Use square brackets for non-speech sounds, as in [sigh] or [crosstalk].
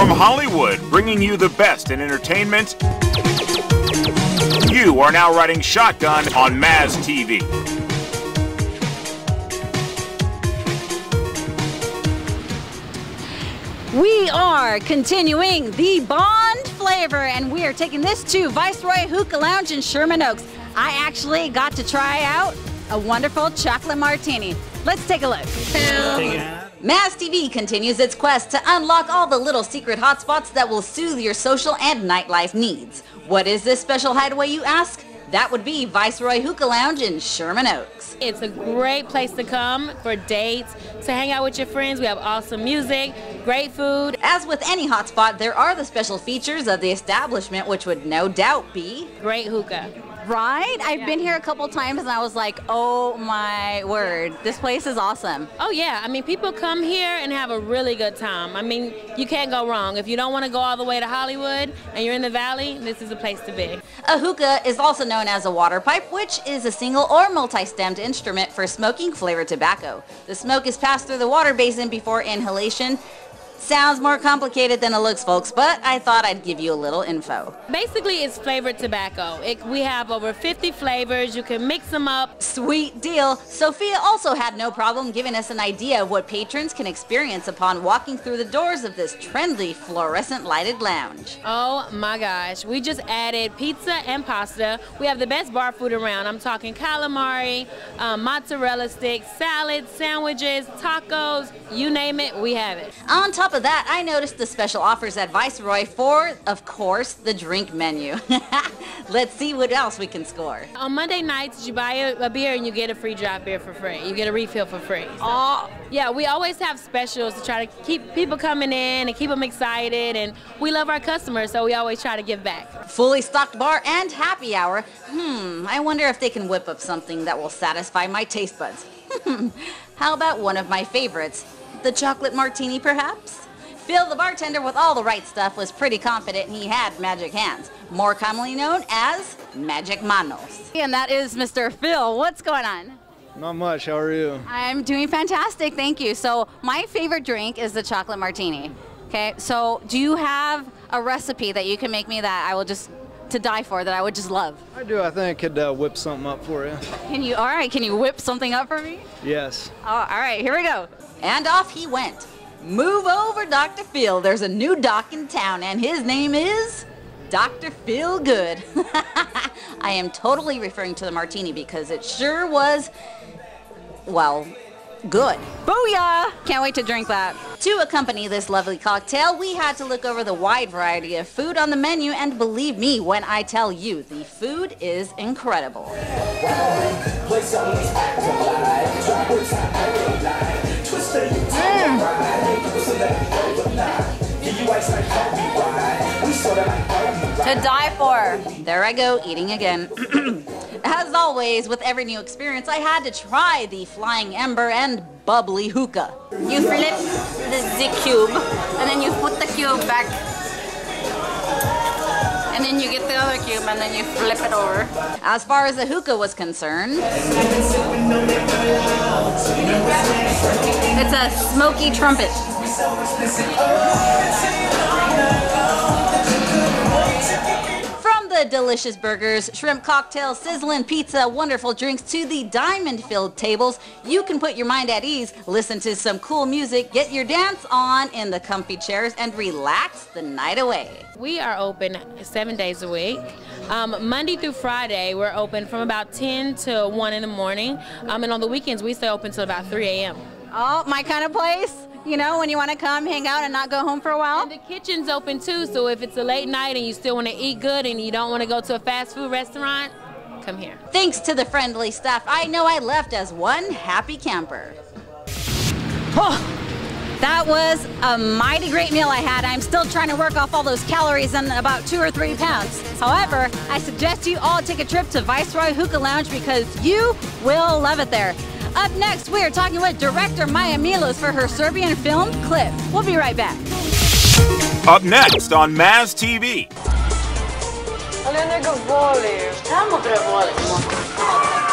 From Hollywood, bringing you the best in entertainment, you are now riding shotgun on Mazz TV. We are continuing the Bond flavor, and we are taking this to Viceroy Hookah Lounge in Sherman Oaks. I actually got to try out a wonderful chocolate martini. Let's take a look. Mazz TV continues its quest to unlock all the little secret hotspots that will soothe your social and nightlife needs. What is this special hideaway, you ask? That would be Viceroy Hookah Lounge in Sherman Oaks. It's a great place to come for dates, to hang out with your friends. We have awesome music, great food. As with any hotspot, there are the special features of the establishment, which would no doubt be great hookah. Right? I've yeah. been here a couple times and I was like, oh my word, this place is awesome. Oh, yeah. I mean, people come here and have a really good time. I mean, you can't go wrong. If you don't want to go all the way to Hollywood and you're in the valley, this is a place to be. A hookah is also known as a water pipe, which is a single or multi stemmed instrument for smoking flavored tobacco. The smoke is passed through the water basin before inhalation Sounds more complicated than it looks, folks, but I thought I'd give you a little info. Basically, it's flavored tobacco. It, we have over 50 flavors. You can mix them up. Sweet deal. Sophia also had no problem giving us an idea of what patrons can experience upon walking through the doors of this trendy fluorescent lighted lounge. Oh my gosh. We just added pizza and pasta. We have the best bar food around. I'm talking calamari, um, mozzarella sticks, salads, sandwiches, tacos, you name it, we have it. On top top of that, I noticed the special offers at Viceroy for, of course, the drink menu. [laughs] Let's see what else we can score. On Monday nights, you buy a, a, beer and you get a free drop beer for free. You get a refill for free. So, oh. Yeah, we always have specials to try to keep people coming in and keep them excited. And we love our customers, so we always try to give back. Fully stocked bar and happy hour. Hmm, I wonder if they can whip up something that will satisfy my taste buds. [laughs] How about one of my favorites? The chocolate martini, perhaps? Phil, the bartender with all the right stuff, was pretty confident he had magic hands, more commonly known as Magic Manos. And that is Mr. Phil. What's going on? Not much. How are you? I'm doing fantastic. Thank you. So, my favorite drink is the chocolate martini. Okay, so do you have a recipe that you can make me that I will just to die for that I would just love? I do. I think I could uh, whip something up for you. Can you? All right. Can you whip something up for me? Yes. Oh, all right. Here we go. And off he went. Move over, Dr. Phil. There's a new doc in town, and his name is Dr. Phil Good. [laughs] I am totally referring to the martini because it sure was, well, good. Booyah! Can't wait to drink that. To accompany this lovely cocktail, we had to look over the wide variety of food on the menu, and believe me when I tell you, the food is incredible. Mm. To die for. There I go, eating again. [clears throat] Always, with every new experience, I had to try the Flying Ember and Bubbly Hookah. You flip the, the cube, and then you put the cube back and then you get the other cube and then you flip it over. As far as the hookah was concerned, it's a smoky trumpet. The delicious burgers, shrimp cocktails, sizzling pizza, wonderful drinks to the diamond filled tables, you can put your mind at ease, listen to some cool music, get your dance on in the comfy chairs, and relax the night away. We are open seven days a week. Um, Monday through Friday, we're open from about 10 to 1 in the morning. Um, and on the weekends, we stay open till about 3 a.m. Oh, my kind of place? You know, when you want to come hang out and not go home for a while. And the kitchen's open too, so if it's a late night and you still want to eat good and you don't want to go to a fast food restaurant, come here. Thanks to the friendly staff, I know I left as one happy camper. Oh. That was a mighty great meal I had. I'm still trying to work off all those calories and about two or three pounds. However, I suggest you all take a trip to Viceroy Hookah Lounge because you will love it there. Up next, we are talking with director Maja Miloš for her Serbian film Clip. We'll be right back. Up next on Mazz TV. Ali ja njega volim. Šta mu bre volimo?